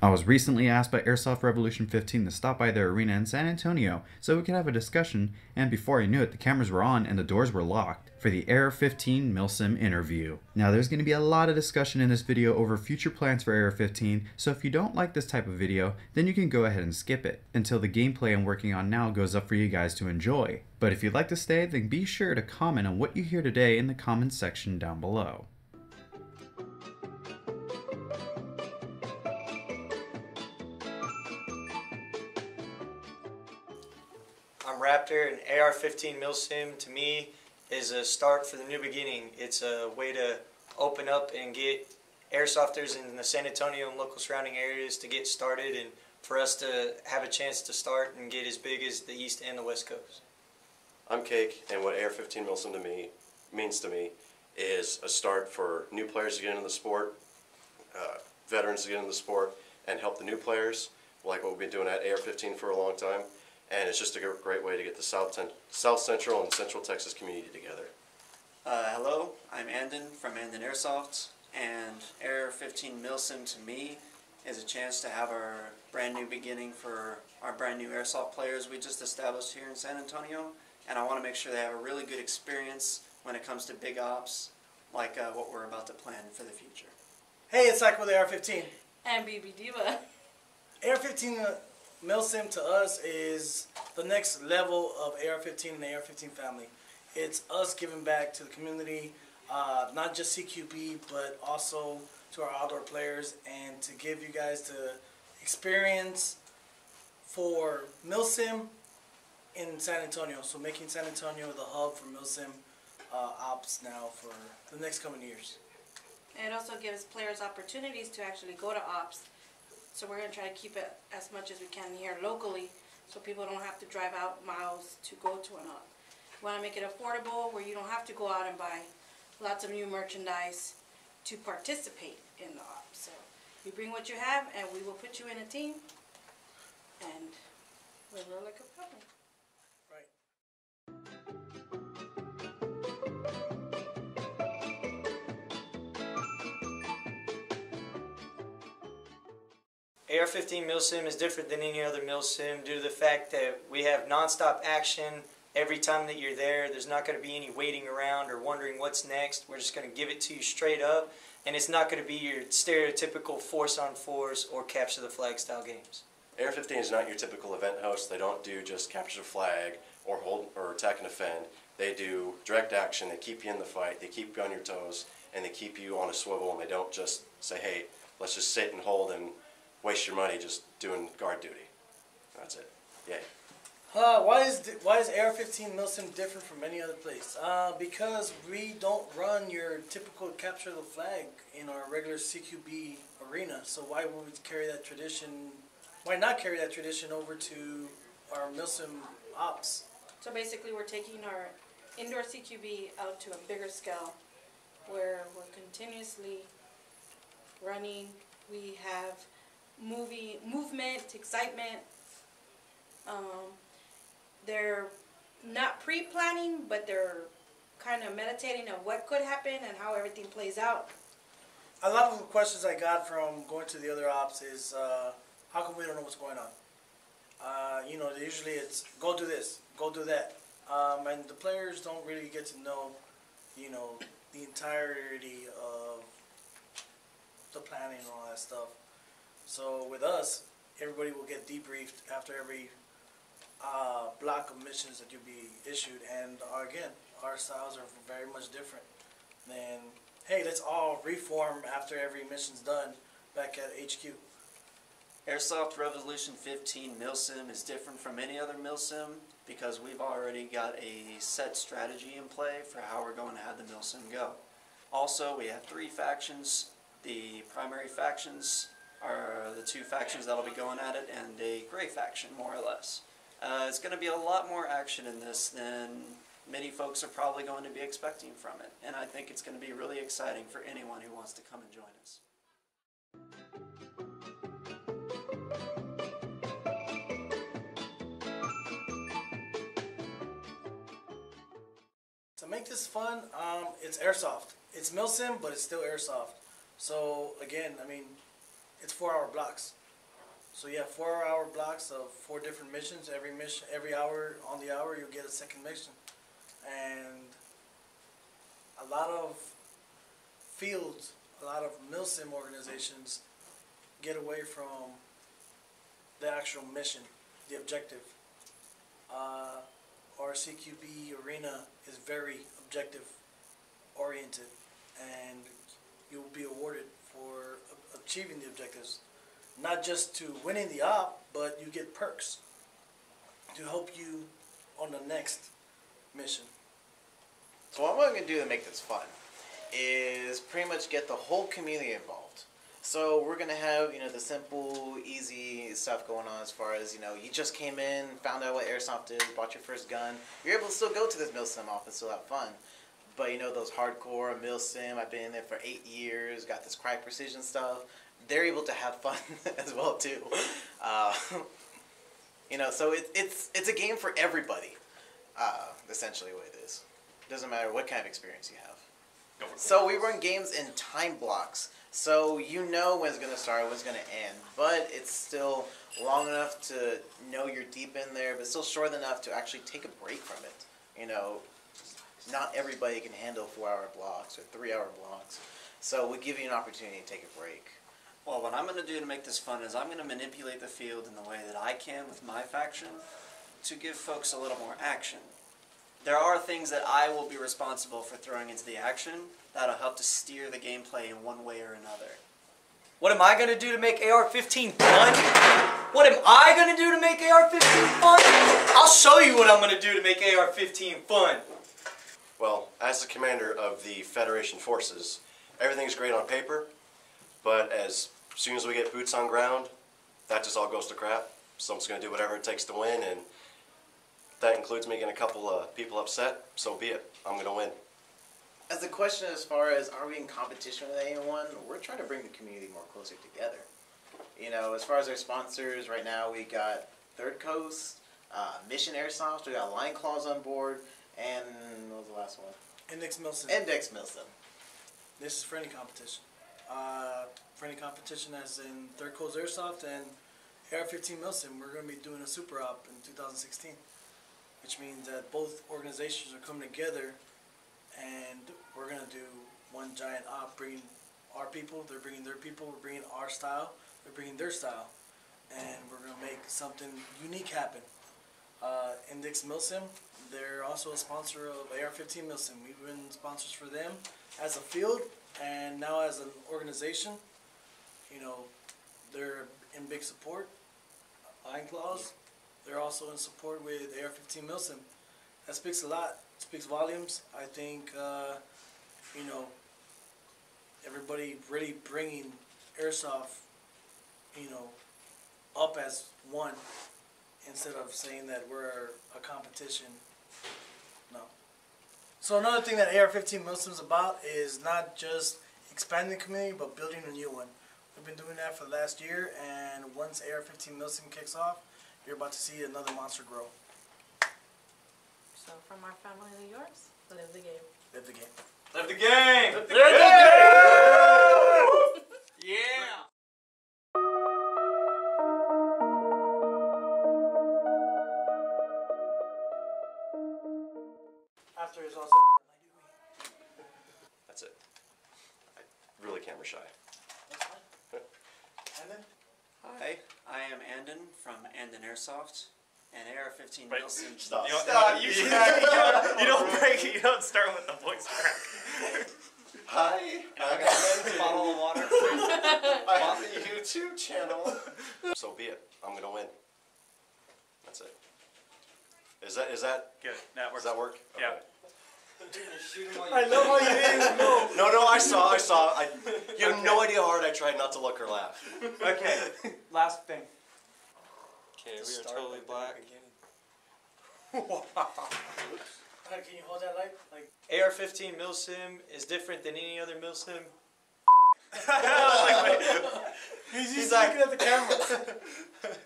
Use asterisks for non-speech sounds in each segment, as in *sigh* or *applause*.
I was recently asked by Airsoft Revolution 15 to stop by their arena in San Antonio so we could have a discussion, and before I knew it, the cameras were on and the doors were locked for the Air 15 Milsim interview. Now there's going to be a lot of discussion in this video over future plans for Air 15, so if you don't like this type of video, then you can go ahead and skip it until the gameplay I'm working on now goes up for you guys to enjoy. But if you'd like to stay, then be sure to comment on what you hear today in the comments section down below. Raptor, and AR-15 Milsim to me is a start for the new beginning. It's a way to open up and get airsofters in the San Antonio and local surrounding areas to get started, and for us to have a chance to start and get as big as the East and the West Coast. I'm Cake, and what AR-15 Milsim to me means to me is a start for new players to get into the sport, uh, veterans to get into the sport, and help the new players, like what we've been doing at AR-15 for a long time. And it's just a great way to get the South, South Central and Central Texas community together. Uh, hello, I'm Andon from Andon Airsoft, and Air 15 Milsim to me is a chance to have our brand new beginning for our brand new airsoft players we just established here in San Antonio. And I want to make sure they have a really good experience when it comes to big ops, like uh, what we're about to plan for the future. Hey, it's Zach with AR-15. And BB Diva. AR-15 uh, Milsim to us is the next level of AR-15 and the AR-15 family. It's us giving back to the community, uh, not just CQB, but also to our outdoor players, and to give you guys the experience for Milsim in San Antonio. So making San Antonio the hub for Milsim uh, ops now for the next coming years. It also gives players opportunities to actually go to ops. So we're gonna try to keep it as much as we can here locally, so people don't have to drive out miles to go to an op. We wanna make it affordable, where you don't have to go out and buy lots of new merchandise to participate in the op. So you bring what you have, and we will put you in a team, and we'll roll like a. AR-15 Milsim is different than any other Milsim due to the fact that we have nonstop action every time that you're there. There's not going to be any waiting around or wondering what's next. We're just going to give it to you straight up, and it's not going to be your stereotypical force-on-force or capture the flag style games. AR-15 is not your typical event host. They don't do just capture the flag or hold or attack and defend. They do direct action. They keep you in the fight. They keep you on your toes, and they keep you on a swivel. And they don't just say, "Hey, let's just sit and hold and waste your money just doing guard duty." That's it. Yay. Uh, why is di- why is AR-15 Milsim different from any other place? Uh, because we don't run your typical capture the flag in our regular CQB arena. So why would we carry that tradition? Why not carry that tradition over to our Milsim ops? So basically, we're taking our indoor CQB out to a bigger scale where we're continuously running. We have movie, movement, excitement. Um, they're not pre-planning, but they're kind of meditating on what could happen and how everything plays out. A lot of the questions I got from going to the other ops is, uh, how come we don't know what's going on? Uh, you know, usually it's go do this, go do that, um, and the players don't really get to know, you know, the entirety of the planning and all that stuff. So with us, everybody will get debriefed after every uh, block of missions that you'll be issued, and uh, again, our styles are very much different than hey, let's all reform after every mission's done back at HQ. Airsoft Revolution 15 Milsim is different from any other Milsim because we've already got a set strategy in play for how we're going to have the Milsim go. Also, we have three factions. The primary factions are the two factions that'll be going at it, and a gray faction, more or less. Uh, it's going to be a lot more action in this than many folks are probably going to be expecting from it, and I think it's going to be really exciting for anyone who wants to come and join us. To make this fun, um, it's airsoft. It's Milsim, but it's still airsoft. So again, I mean, it's four-hour blocks. So you have four hour blocks of four different missions. Every mission, every hour on the hour, you'll get a second mission, and a lot of fields, a lot of milsim organizations get away from the actual mission, the objective. Uh, our CQB arena is very objective oriented, and you'll be awarded achieving the objectives, not just to winning the op, but you get perks to help you on the next mission. So what we're gonna do to make this fun is pretty much get the whole community involved. So we're gonna have you know the simple, easy stuff going on as far as you know you just came in, found out what airsoft is, bought your first gun. You're able to still go to this milsim office, still have fun. But you know those hardcore milsim, I've been in there for eight years, got this cry precision stuff. They're able to have fun *laughs* as well too. Uh, *laughs* you know, so it, it's it's a game for everybody. Uh, essentially, what it is. It Doesn't matter what kind of experience you have. So we run games in time blocks. So you know when it's gonna start, when it's gonna end, but it's still long enough to know you're deep in there, but still short enough to actually take a break from it. You know, not everybody can handle four-hour blocks or three-hour blocks. So we give you an opportunity to take a break. Well, what I'm going to do to make this fun is I'm going to manipulate the field in the way that I can with my faction to give folks a little more action. There are things that I will be responsible for throwing into the action that'll help to steer the gameplay in one way or another. What am I gonna do to make AR-15 fun? What am I gonna do to make AR-15 fun? I'll show you what I'm gonna do to make AR-15 fun. Well, as the commander of the Federation forces, everything's great on paper, but as soon as we get boots on ground, that just all goes to crap. Someone's going to do whatever it takes to win, and that includes making a couple of people upset. So be it. I'm going to win. As a question as far as are we in competition with anyone, we're trying to bring the community more closer together. You know, as far as our sponsors, right now we got Third Coast, uh, Mission Airsoft, we got Line Claws on board, and what was the last one? Index Milsim. Index Milsim. This is for any competition. Uh, for any competition, as in Third Coast Airsoft and AR-15 Milsim, we're going to be doing a super op in 2016, which means that both organizations are coming together, and we're going to do one giant op, bringing our people, they're bringing their people, we're bringing our style, they're bringing their style, and we're going to make something unique happen. Uh, Index Milsim, they're also a sponsor of AR-15 Milsim. We've been sponsors for them as a field and now as an organization. You know, they're in big support. Line Claws, they're also in support with AR-15 Milsim. That speaks a lot, speaks volumes. I think, uh, you know, everybody really bringing airsoft, you know, up as one instead of saying that we're a competition. No. So another thing that AR-15 Milsim's about is not just expanding the community, but building a new one. We've been doing that for the last year, and once AR-15 Milsim kicks off, you're about to see another monster grow. So from our family to yours, live the game. Live the game. Live the game! Yeah! Hi, I am Andon from Andon Airsoft, and AR-15 Right. Wilson. Stop. You don't, Stop, you, you you, don't, you don't *laughs* break. You don't start with the voice crack. Hi, I got a bottle of water. *laughs* I have a YouTube channel. So be it. I'm going to win. That's it. Is that is that Good. That works. does works. that work? Yeah. I love how you didn't know. No, no, I saw, I saw. I, you have no idea how hard I tried not to look or laugh. Okay, *laughs* last thing. Okay, we are totally black. *laughs* Alright, can you hold that light? Like, AR-15 Milsim is different than any other Milsim. *laughs* he's just looking at the camera.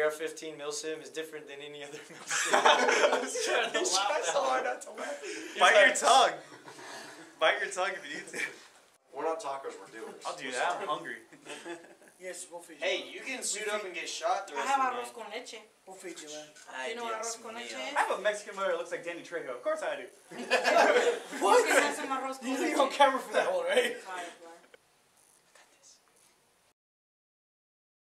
AR-15 Milsim is different than any other Milsim. *laughs* He's trying so hard not to laugh. Bite your tongue. *laughs* Bite your tongue if you need to. We're not talkers, we're doers. I'll do that. I'm *laughs* hungry. Yes, we'll feed you. Hey, you can suit up and get shot the I rest have of arroz con leche. We'll feed you, man. Ay, You know what arroz con leche is? I have a Mexican mother that looks like Danny Trejo. Of course I do. You can have some arroz con You need leche. on camera for that one, right? Sorry.